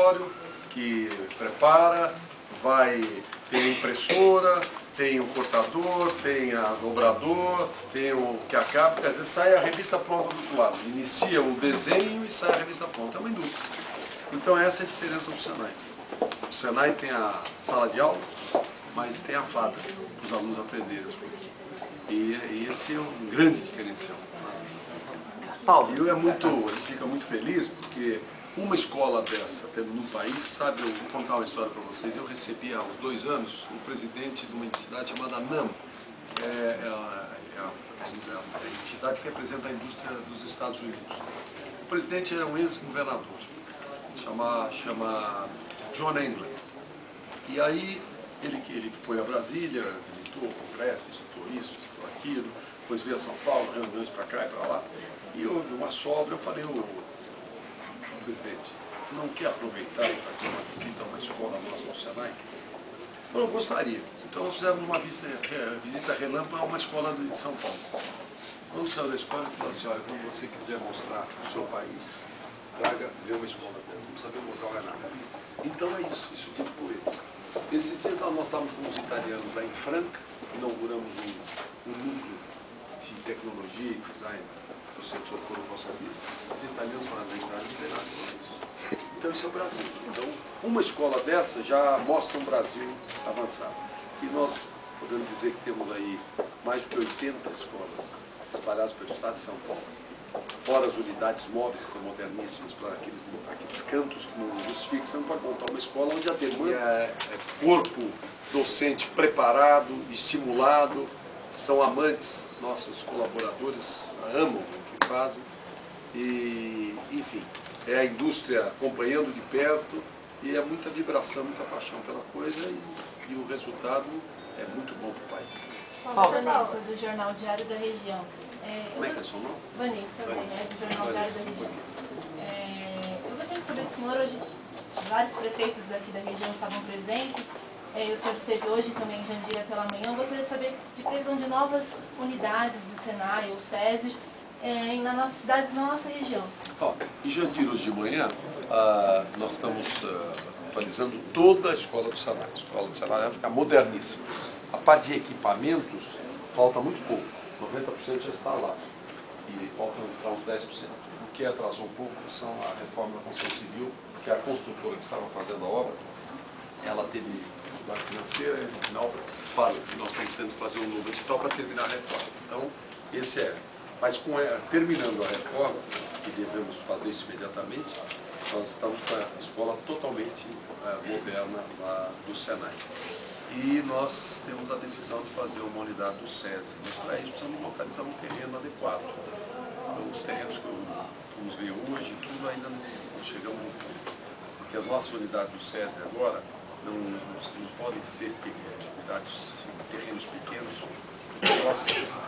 laboratório que prepara, vai ter impressora, tem o cortador, tem a dobrador, tem o que acaba, quer dizer, sai a revista pronta do outro lado. Inicia o desenho e sai a revista pronta. É uma indústria. Então essa é a diferença do Senai. O Senai tem a sala de aula, mas tem a fábrica para os alunos aprenderem as coisas. E, esse é um grande diferencial. Paulo, eu é muito, ele fica muito feliz porque uma escola dessa, no país, sabe, eu vou contar uma história para vocês. Eu recebi há uns dois anos o presidente de uma entidade chamada NAM, é, é, é, é a entidade que representa a indústria dos Estados Unidos. O presidente é um ex-governador, chama, chama John England. E aí ele, ele foi a Brasília, visitou o Congresso, visitou isso, visitou aquilo, depois veio a São Paulo, reuniões para cá e para lá. E houve uma sobra, eu falei, o presidente, não quer aproveitar e fazer uma visita a uma escola nossa no Senai? Eu gostaria. Então nós fizemos uma visita, visita relâmpago a uma escola de São Paulo. Quando saiu da escola, ele falou assim, olha, quando você quiser mostrar o seu país, traga, ver uma escola dessa, não precisa ver o local, é nada. Então é isso, isso tudo por eles. Esses dias nós estávamos com os italianos lá em Franca, inauguramos um, um núcleo de tecnologia e design do setor vista, os italianos falaram, na Itália não tem nada com isso. Então isso é o Brasil. Então, uma escola dessa já mostra um Brasil avançado. E nós podemos dizer que temos aí mais de 80 escolas espalhadas pelo estado de São Paulo. Fora as unidades móveis, que são moderníssimas, para aqueles, aqueles cantos que não justifica, você não pode montar uma escola onde a demanda é, é corpo docente preparado, estimulado, são amantes, nossos colaboradores amam fazem. E, enfim, é a indústria acompanhando de perto e é muita vibração, muita paixão pela coisa e, e o resultado é muito bom para o país. Paulo Vanessa, do Jornal Diário da Região. É, Como é que é seu nome? Vanessa, Vanessa. do Jornal Diário da Região. É, eu gostaria de saber do senhor, hoje vários prefeitos aqui da região estavam presentes, é, o senhor esteve hoje também em Jandira pela manhã, eu gostaria de saber de previsão de novas unidades do Senai ou SESI é, nas nossas cidades, na nossa região. Ó, em Jandira hoje de manhã, ah, nós estamos ah, atualizando toda a escola do Senai. A escola do Senai vai ficar moderníssima. A parte de equipamentos, falta muito pouco. 90% já está lá. E faltam para uns 10%. O que atrasou um pouco são a reforma da construção civil, que a construtora que estava fazendo a obra, ela teve dificuldade financeira e no final fala que nós estamos tentando fazer um novo edital para terminar a reforma. Então, esse é. Mas com a, terminando a reforma, que devemos fazer isso imediatamente, nós estamos com a escola totalmente uh, moderna lá do Senai. E nós temos a decisão de fazer uma unidade do SESI. Mas para isso precisamos localizar um terreno adequado. Então, os terrenos que vamos ver hoje, tudo ainda não, não chegamos no. Porque as nossas unidades do SESI agora, não, não podem ser unidades, terrenos pequenos. Nós,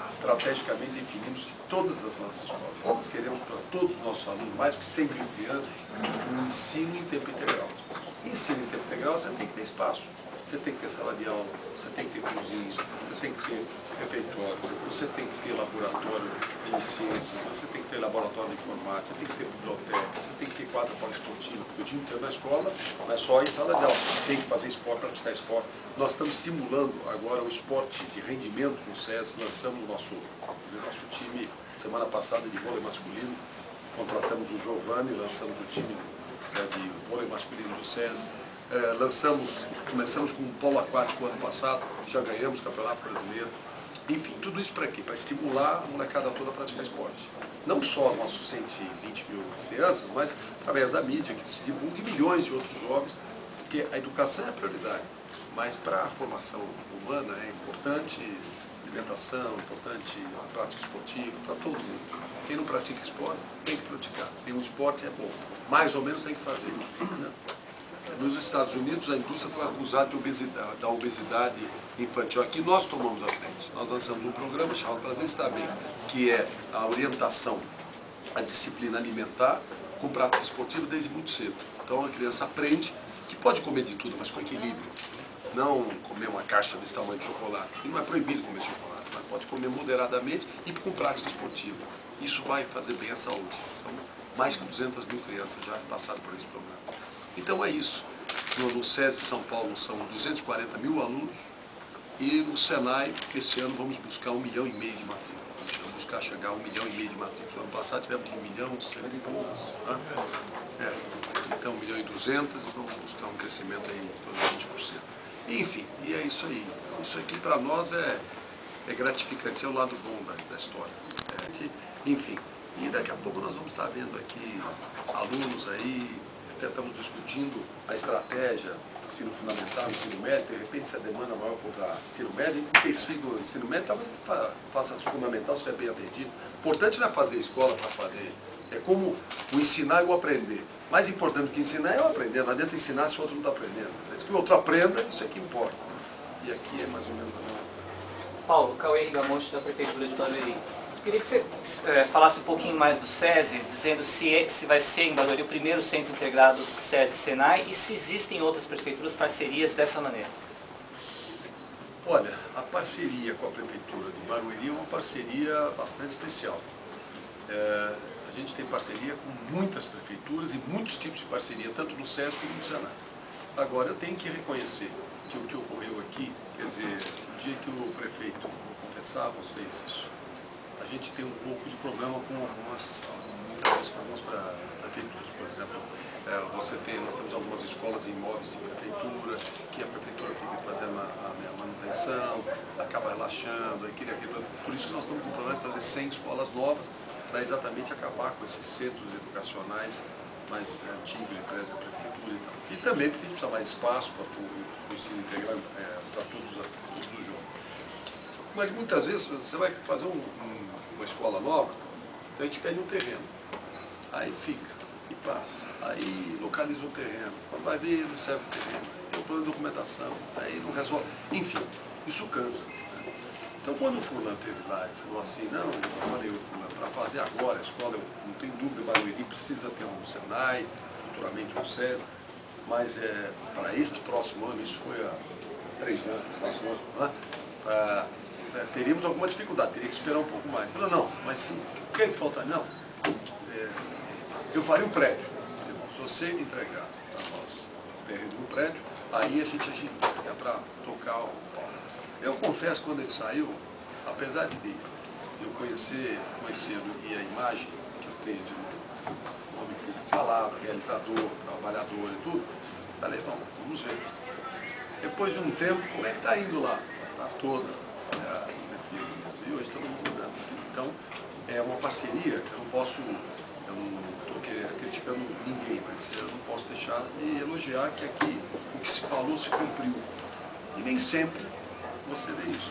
estrategicamente, definimos que todas as nossas escolas, nós queremos para todos os nossos alunos, mais de 100 mil crianças, um ensino em tempo integral. Ensino em tempo integral, você tem que ter espaço, você tem que ter sala de aula, você tem que ter cozinha, você tem que ter refeitório, você tem que ter laboratório de ciência, você tem que ter laboratório de informática, você tem que ter biblioteca, você tem que ter quadra poliesportiva, porque o dia inteiro na escola não é só em sala de aula, tem que fazer esporte, praticar esporte. Nós estamos estimulando agora o esporte de rendimento no SES, lançamos o nosso, o nosso time semana passada de vôlei masculino, contratamos o Giovanni, lançamos o time né, de vôlei masculino do SES, é, lançamos, começamos com o polo aquático ano passado, já ganhamos o Campeonato Brasileiro. Enfim, tudo isso para quê? Para estimular a molecada toda a praticar esporte. Não só nossos 120 mil crianças, mas através da mídia, que se divulga, e milhões de outros jovens, porque a educação é a prioridade. Mas para a formação humana é importante alimentação, é importante a prática esportiva, para todo mundo. Quem não pratica esporte, tem que praticar. Tem um esporte é bom. Mais ou menos tem que fazer. Né? Nos Estados Unidos, a indústria foi acusada de obesidade, da obesidade infantil. Aqui nós tomamos a frente. Nós lançamos um programa chamado Prazer Estar Bem, que é a orientação, a disciplina alimentar com prática esportiva desde muito cedo. Então a criança aprende que pode comer de tudo, mas com equilíbrio. Não comer uma caixa desse tamanho de chocolate. Não é proibido comer chocolate, mas pode comer moderadamente e com prática esportiva. Isso vai fazer bem à saúde. São mais de 200 mil crianças já passaram por esse programa. Então é isso. No, no SESI São Paulo são 240 mil alunos e no Senai, esse ano, vamos buscar um milhão e meio de matrículas. Vamos buscar chegar a um milhão e meio de matrículas. No ano passado tivemos um milhão cento e poucas. Né? É, então, um milhão e duzentas e vamos buscar um crescimento aí de 20%. Enfim, e é isso aí. Isso aqui para nós é, é gratificante, é o lado bom da, da história. É, enfim, e daqui a pouco nós vamos estar vendo aqui alunos aí, até estamos discutindo a estratégia ensino fundamental, ensino médio, de repente se a demanda maior for para ensino médio, intensifica o ensino médio, talvez faça fundamental se estiver bem atendido. Importante não é fazer escola para fazer, é como o ensinar e o aprender. Mais importante do que ensinar é o aprender, não adianta ensinar se o outro não está aprendendo. Desde que o outro aprenda, isso é que importa. E aqui é mais ou menos a mesma Paulo, Cauê Rigamonte, da Prefeitura de Barueri. Queria que você é, falasse um pouquinho mais do SESI, dizendo se, é, se vai ser em Barueri o primeiro centro integrado SESI-SENAI e se existem outras prefeituras parcerias dessa maneira. Olha, a parceria com a Prefeitura de Barueri é uma parceria bastante especial. É, a gente tem parceria com muitas prefeituras e muitos tipos de parceria, tanto no SESI como no SENAI. Agora, eu tenho que reconhecer que o que ocorreu aqui, quer dizer, o dia que o prefeito, vou confessar a vocês isso, a gente tem um pouco de problema com algumas, muitas vezes com algumas prefeituras, por exemplo, é, você tem, nós temos algumas escolas imóveis em prefeitura, que a prefeitura fica fazendo a, a manutenção, acaba relaxando, aí queria, por isso que nós estamos com o problema de fazer 100 escolas novas, para exatamente acabar com esses centros educacionais mais antigos de prédios da prefeitura e tal. E também porque a gente precisa mais espaço para o ensino integral, é, para todos, os jovens. Mas muitas vezes você vai fazer um, um, uma escola nova, então a gente pede um terreno. Aí fica, e passa. Aí localiza o terreno. Quando vai ver, não serve o terreno. O plano de documentação, aí não resolve. Enfim, isso cansa. Né? Então quando o fulano teve lá e falou assim, não, eu falei, fulano, para fazer agora a escola, eu não tenho dúvida, o Barueri precisa ter um Senai, futuramente um SESI, mas é, para este próximo ano, isso foi há três anos, quatro anos, né? pra, é, teríamos alguma dificuldade, teria que esperar um pouco mais. Falou, não, mas sim, o que, falta? Não, é, eu faria um prédio. Se você entregar para nós o terreno do prédio, aí a gente agita, é para tocar o pau. Eu confesso, quando ele saiu, apesar de eu conhecer, conhecê-lo e a imagem que eu tenho de um homem público falado, realizador, trabalhador e tudo, falei, vamos ver. Depois de um tempo, como é que está indo lá? Está toda. E hoje mundo mudando. Então, é uma parceria, eu não posso, eu não estou criticando ninguém, mas eu não posso deixar de elogiar que aqui o que se falou se cumpriu. E nem sempre você vê isso.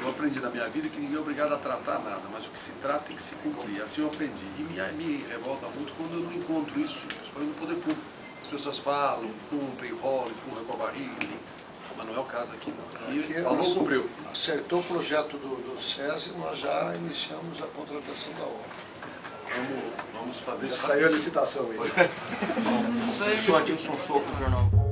Eu aprendi na minha vida que ninguém é obrigado a tratar nada, mas o que se trata tem que se cumprir. Assim eu aprendi. E me, me revolta muito quando eu não encontro isso, principalmente no poder público. As pessoas falam, cumprem, rolam, empurram com a barriga, mas não é o caso aqui não. E aqui falou, cumpriu. Acertou o projeto do, do SESI, nós já iniciamos a contratação da obra. Vamos, vamos fazer já isso. Saiu a licitação aí. Sou Adilson Chofo, jornal.